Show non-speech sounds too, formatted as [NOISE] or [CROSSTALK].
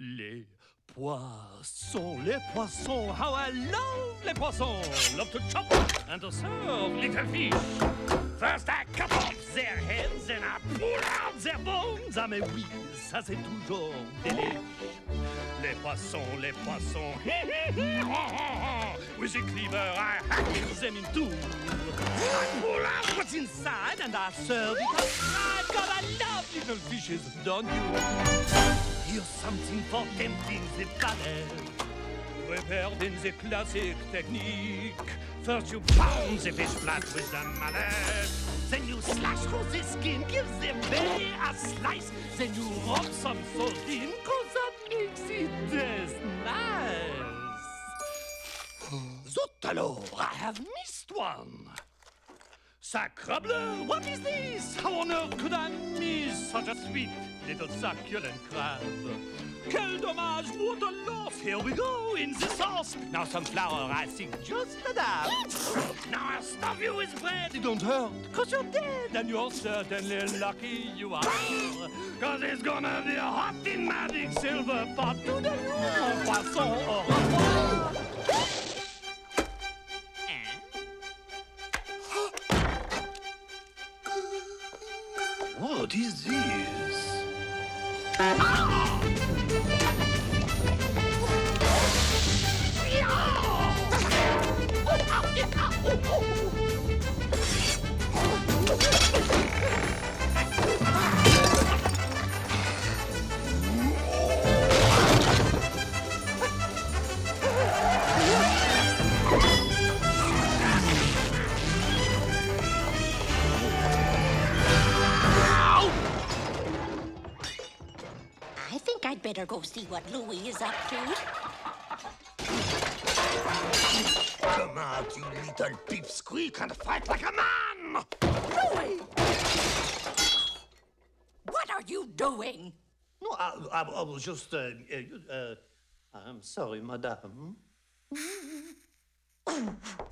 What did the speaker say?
Les poissons, les poissons, how I love les poissons. Love to chop and to serve little fish. First I cut off their heads and I pull out their bones. Ah mais oui, ça c'est toujours délice. Les poissons, les poissons. With a cleaver I hack them in two. I pull out what's inside and I serve it outside. God, I love little fishes, don't you? Here's something for tempting the palate. Prepared in the classic technique. First you pound the fish flat with the mallet. Then you slash through the skin, give the belly a slice. Then you rub some salt in, cause that makes it taste nice. Hmm. Zut alors, I have missed one. Sacrebleu, what is this? How on earth could I miss such a sweet little succulent crab? Quel dommage, what a loss! Here we go, in the sauce. Now some flour, I think, just a dab. Now I'll stuff you with bread. It don't hurt, cause you're dead. And you're certainly lucky you are. Cause it's gonna be a hot in magic silver pot to the room. Poisson au What is this? Ah! I'd better go see what Louis is up to. Come out, you little pipsqueak, and fight like a man! Louis! What are you doing? No, I, I, I was just. Uh, uh, uh, I'm sorry, madame. [LAUGHS]